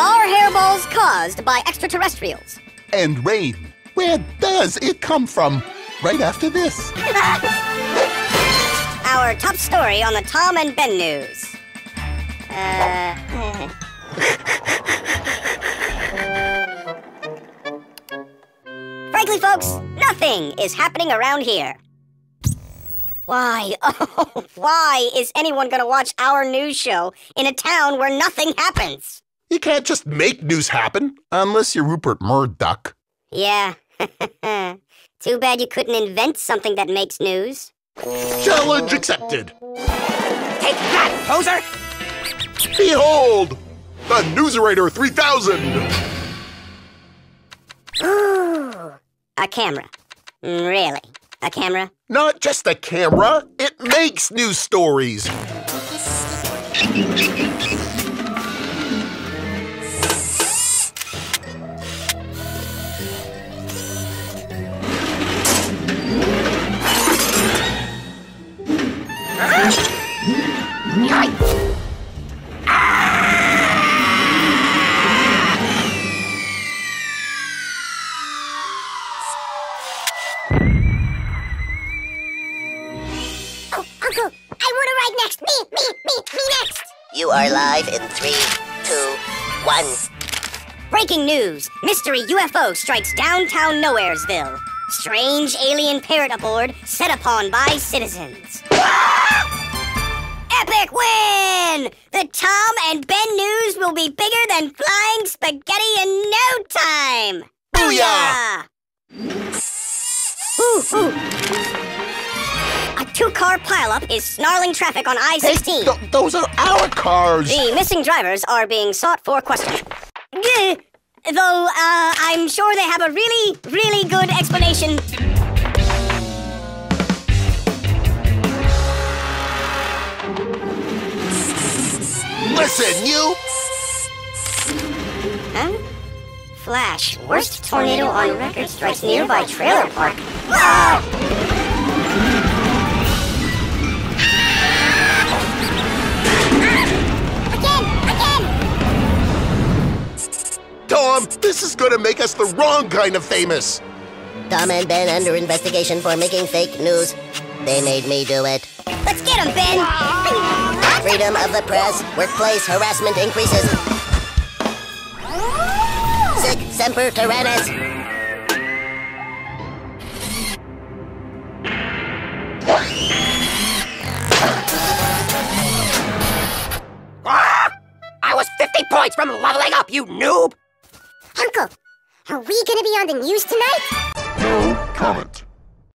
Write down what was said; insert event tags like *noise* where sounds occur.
Are hairballs caused by extraterrestrials? And rain. Where does it come from? Right after this. *laughs* Our top story on the Tom and Ben news. Uh. *laughs* Frankly, folks, nothing is happening around here. Why, *laughs* oh, why is anyone gonna watch our news show in a town where nothing happens? You can't just make news happen unless you're Rupert Murdoch. Yeah. *laughs* Too bad you couldn't invent something that makes news. Challenge accepted. Take that, poser! Behold, the Newsarator 3000. Ooh, a camera. Mm, really? A camera? Not just a camera, it makes news stories. You are live in three, two, one. Breaking news. Mystery UFO strikes downtown Nowheresville. Strange alien parrot aboard set upon by citizens. Epic win! The Tom and Ben news will be bigger than flying spaghetti in no time. Booyah! Ooh, ooh. Two-car pileup is snarling traffic on I-16. Th- those are our cars. The missing drivers are being sought for questioning. Though, uh, I'm sure they have a really, really good explanation. Listen, you. Huh? Flash, worst tornado on record strikes nearby trailer park. Ah! Tom, this is gonna make us the wrong kind of famous. Tom and Ben under investigation for making fake news. They made me do it. Let's get him, Ben! Freedom of the press. Workplace harassment increases. Sic semper tyrannis. Ah! I was 50 points from leveling up, you noob! Uncle, are we gonna be on the news tonight? No comment.